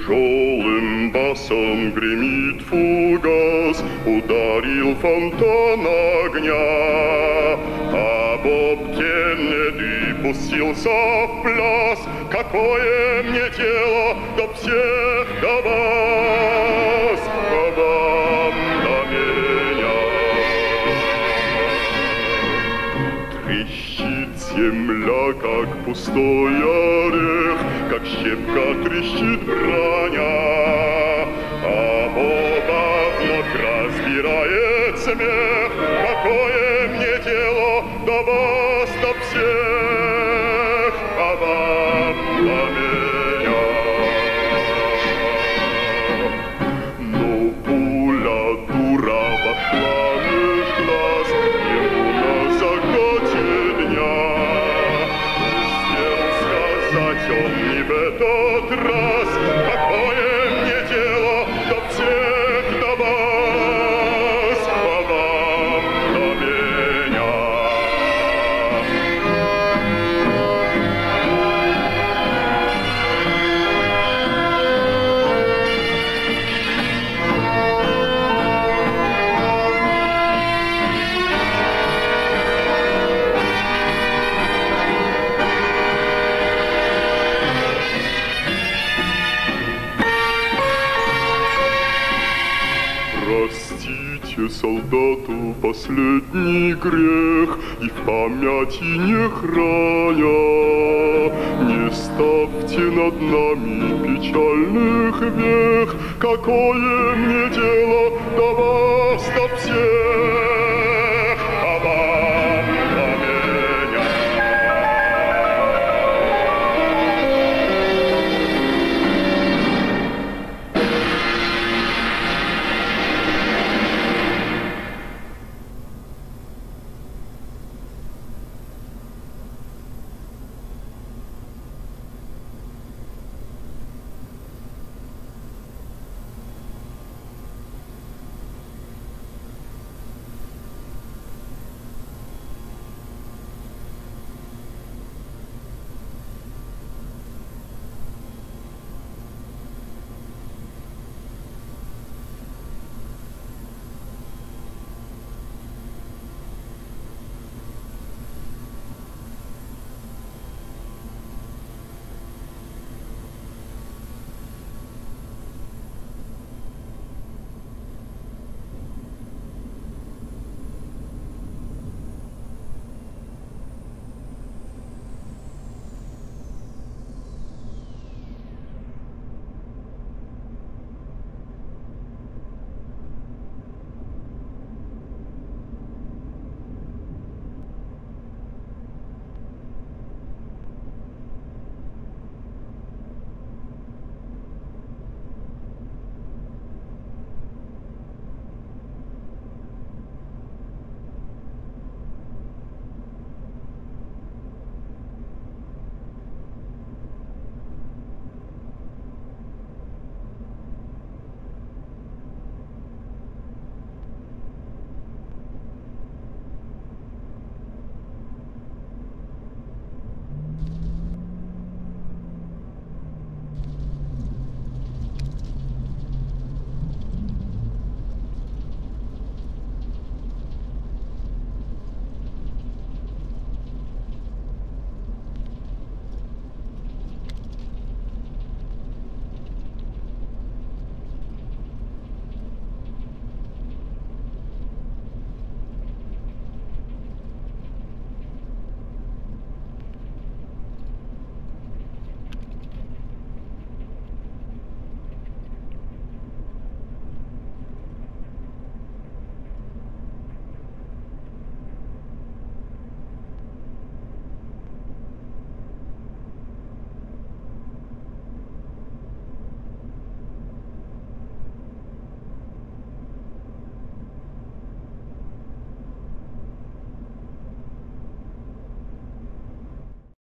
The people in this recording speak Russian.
Тяжелым басом гремит фугас, Ударил фонтан огня. А Боб Кеннеди пустился в пляс, Какое мне тело до всех добавить? Трещит земля, как пустой орех, как щепка трещит броня. А Боба вновь разбирает смех, какое мне тело до Простите солдату последний грех И в памяти не храня Не ставьте над нами печальных вех Какое мне дело до вас